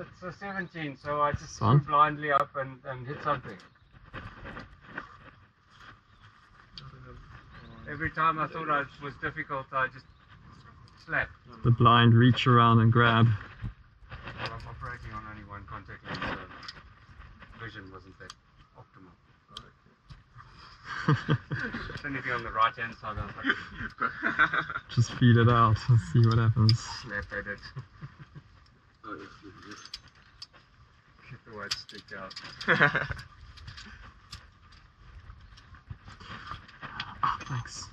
it's a 17, so I just Son? threw blindly up and, and hit something. Every time I thought I was difficult, I just slapped. The blind reach around and grab. Well, I'm operating on only one contact lens, so vision wasn't that optimal. If anything on the right hand side, I was like, Just feed it out and see what happens. slap at it. Get the white stick out. Ah, thanks.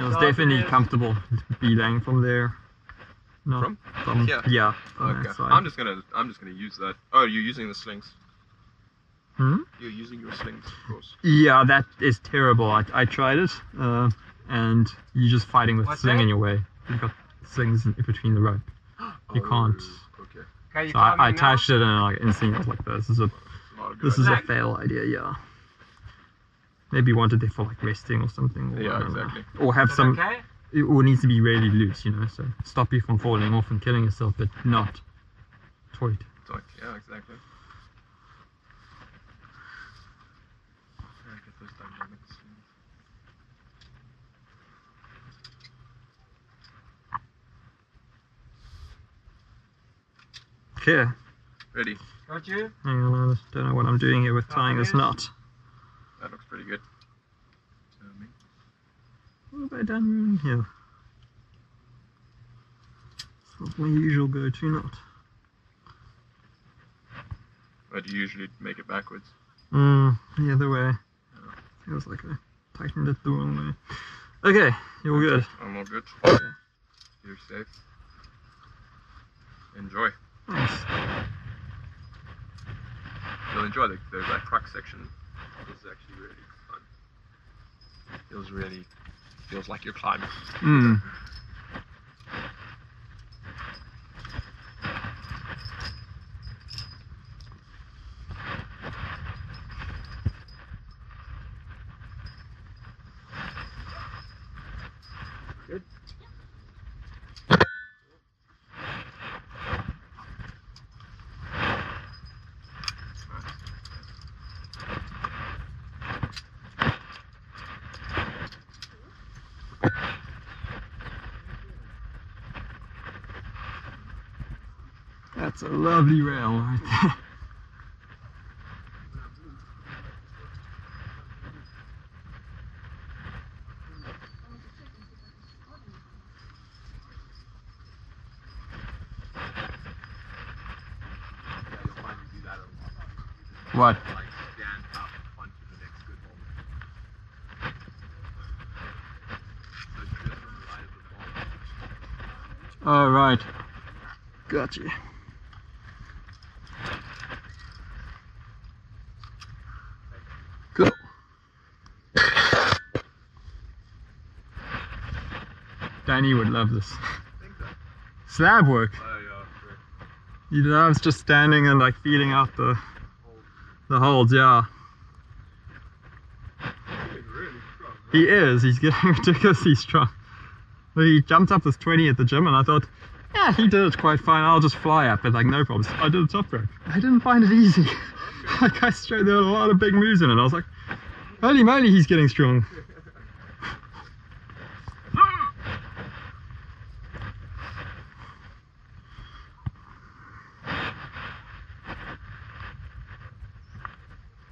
It was definitely there's- comfortable beeline from there. Not From? from Yeah. yeah. from okay. that side. I'm just gonna I'm just gonna use that. Oh, you're using the slings. Hmm? You're using your slings, of course. Yeah, that is terrible. I, I tried it, uh, and you're just fighting with What's sling that? in your way. You've got slings in between the rope. You oh, can't. Oh, Okay. Okay, you So I, I climbing now? touched it and like instantly I was like, this is a Not a good this is a Like- fail idea. Yeah. Maybe wanted it for like resting or something. Or, Yeah, I don't know. exactly. Or have Is that some. okay? It all needs to be really loose, you know, so stop you from falling off and killing yourself, but not toyed. So, yeah, exactly. Yeah, get those dynamic slings. Okay. Ready. Got you? Hang on, I don't know what I'm doing here with tying this knot. That looks pretty good. What have I done here? It's not my usual go-to knot. But you usually make it backwards. Mm, the other way. Feels like I tightened it the wrong way. Okay, you're good. I'm all good. Okay. You're safe. Enjoy. You'll enjoy the, the crux section. It's actually really fun. Feels really feels like you're climbing. Mm. Good. That's a lovely rail right there. Yeah, you'll find you do that a lot. What? Like stand up onto the next good hole. So it's just on the right of the ball. All right. Gotcha. Cool. Danny would love this. So. Slab work. Oh yeah, sure. He loves just standing and like feeling out the the holds. Yeah, he is. He's getting ridiculously strong. He jumped up this 20 at the gym, and I thought, yeah, he did it quite fine. I'll just fly up it, like no problems. I did a top rope. I didn't find it easy. like I straight, there were a lot of big moves in it. I was like, holy moly, he's getting strong. Ugh. Did you dye your shoes or do they come red? Yeah. Oh, do they come red? Okay, I thought you Yeah, they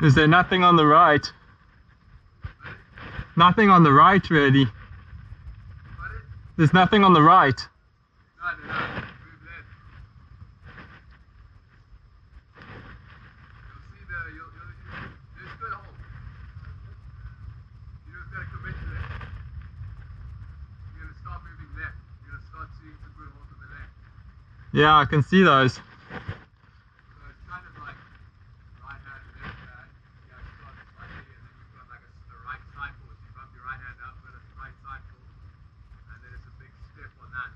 Is there nothing on the right? Nothing on the right, really. There's nothing on the right. Yeah, I can see left. You'll see the. You'll, you'll, you there's good hole. You just gotta commit to that. You're gonna start moving left. You're gonna start seeing some good holes on the left. Yeah, I can see those. So it's kind of like right hand, left hand. Yeah, it starts slightly, and then you've got like a, the right side pull. So you bump your right hand up, but it's right side pull, and then it's a big step on that.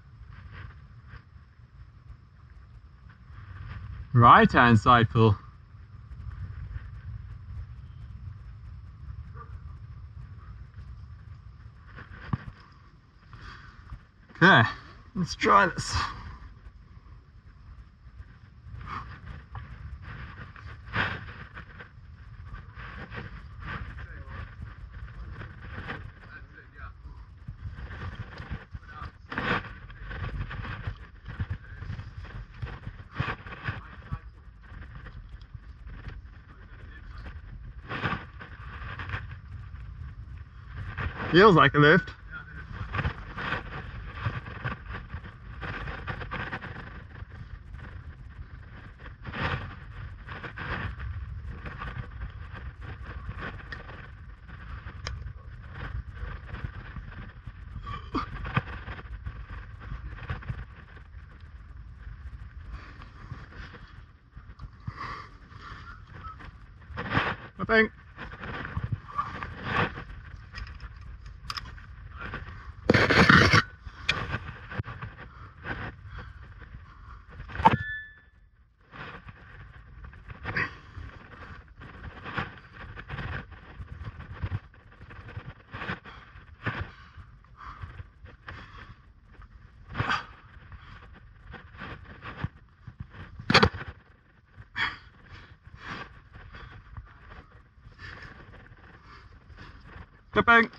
Right hand side pull. Okay, let's try this. That's it, yeah. Put out. Right side pull. Feels like a lift. I think. Clipping.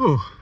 Ooh.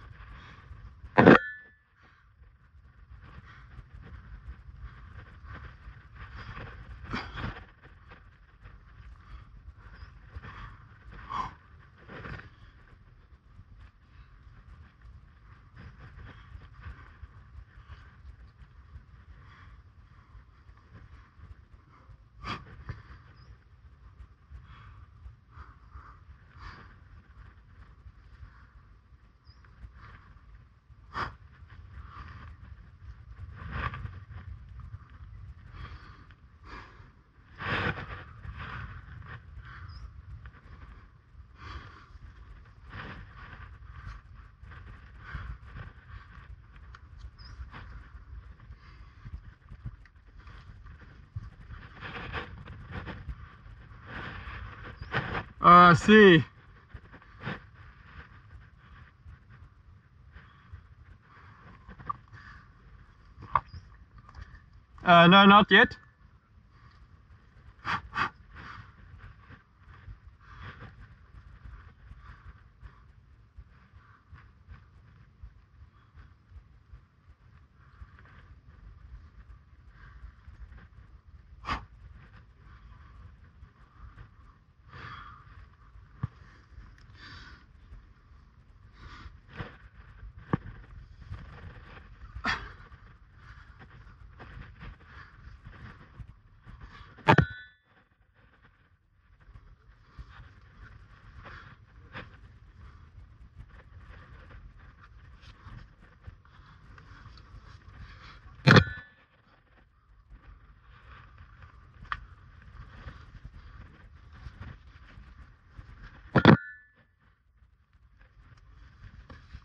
Uh, see. Uh, no, not yet.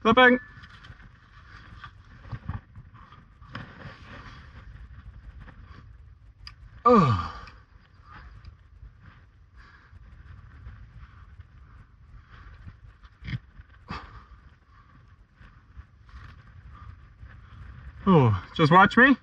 Clipping. Oh. Oh, just watch me.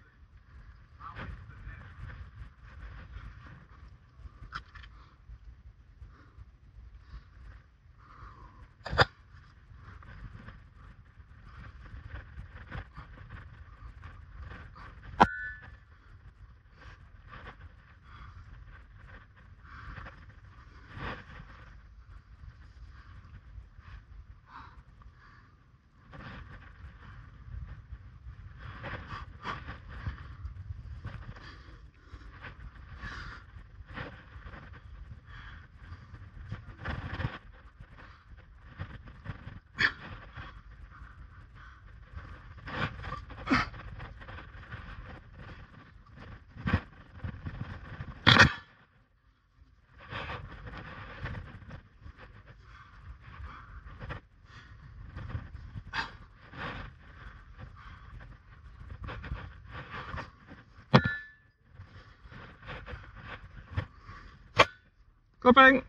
Clipping.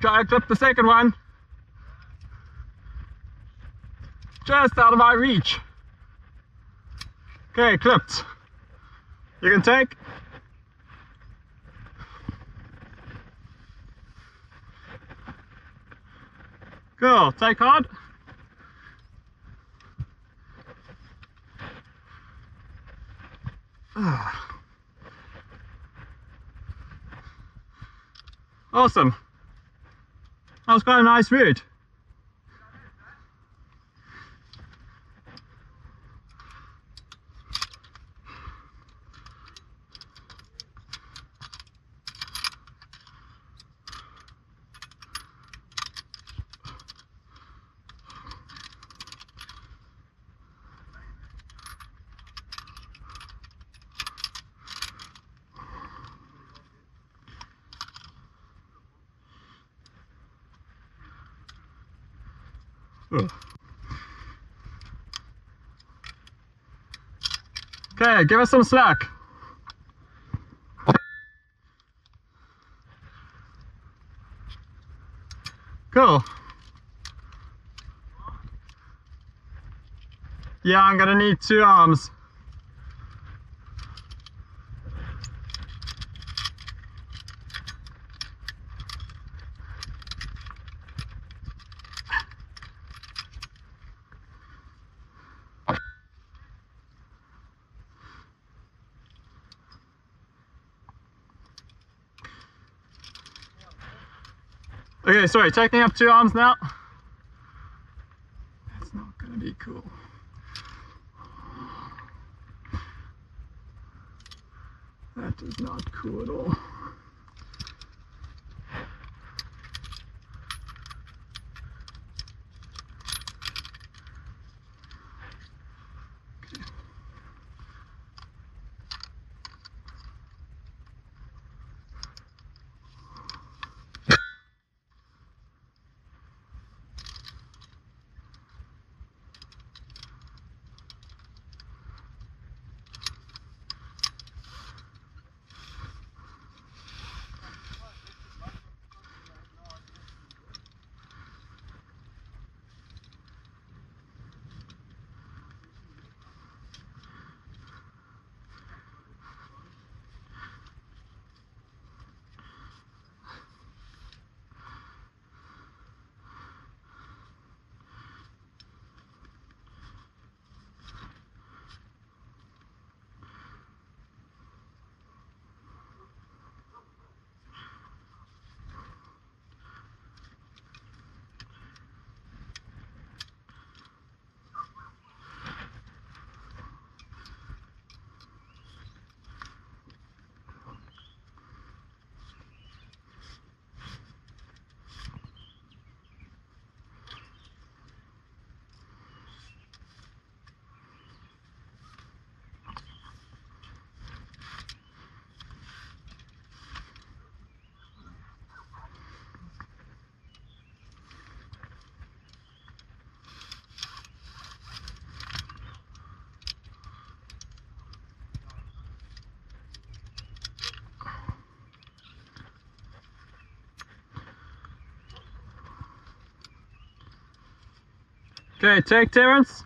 Try to clip the second one. Just out of my reach. Okay, clipped. You can take. Cool, take hard. Ah. Awesome. That was quite a nice route. Okay, give us some slack. Cool. Yeah, I'm gonna need two arms. Okay, sorry, taking up two arms now. That's not gonna be cool. That is not cool at all. Okay, take Terence.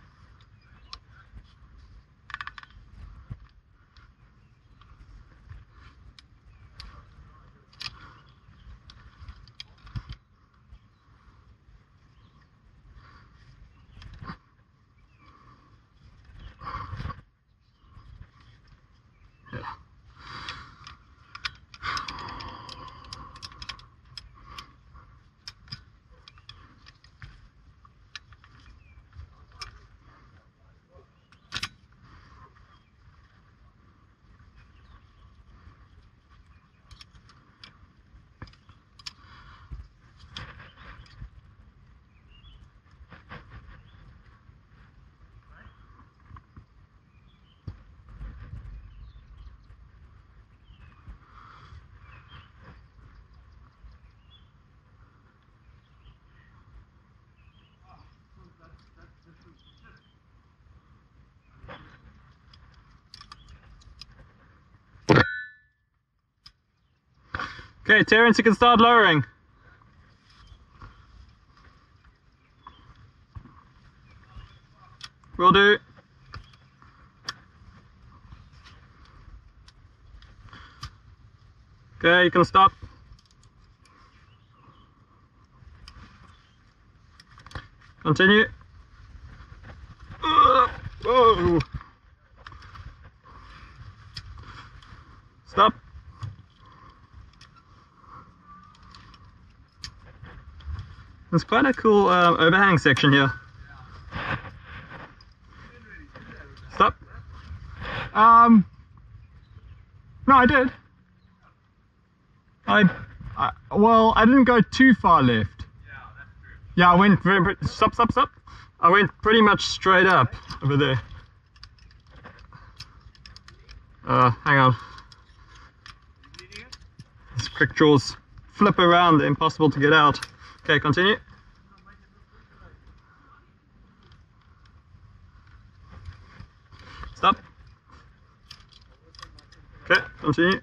Okay, Terence, you can start lowering. Will do. Okay, you can stop. Continue. Ugh. Whoa. Stop. There's quite a cool um, overhang section here. Stop. Um, no, I did. I, I, well, I didn't go too far left. Yeah, I went very, stop, stop, stop. I went pretty much straight up over there. Uh, hang on. These quick draws flip around, they're impossible to get out. Okay, continue. Stop. Okay, continue.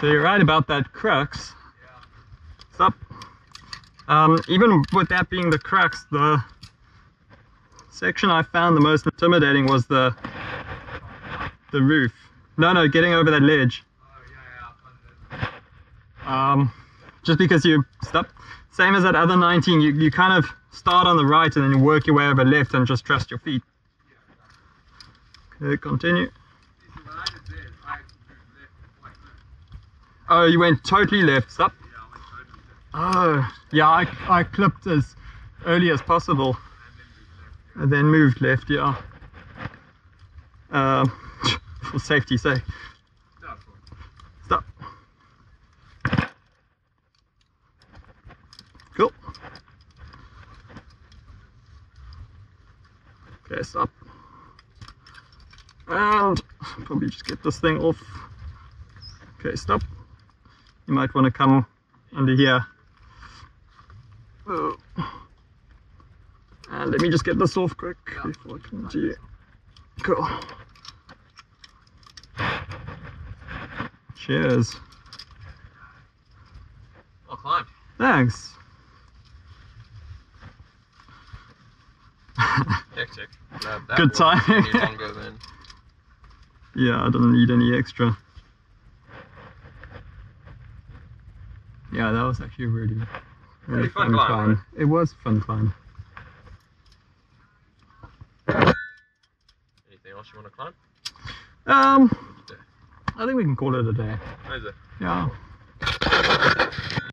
So you're right about that crux. Stop. Um, even with that being the crux, the section I found the most intimidating was the the roof. No, no, getting over that ledge. Um, just because you stop. Same as that other 19, you, you kind of start on the right and then you work your way over left and just trust your feet. Okay, continue. Oh, you went totally left. Stop. Oh, yeah, I, I clipped as early as possible and then moved left. yeah. Um, for safety's sake. No, of course. Stop. Cool. Okay, stop. And probably just get this thing off. Okay, stop. You might want to come under here. Oh. And let me just get this off quick before I come to you. Cool. Cheers. Well climbed. Thanks. That, that Good was timing. any longer than Yeah, I didn't need any extra. Yeah, that was actually really, really, Really fun climb, right? It was a fun climb. anything else you want to climb. Um, I think we can call it a day. Yeah.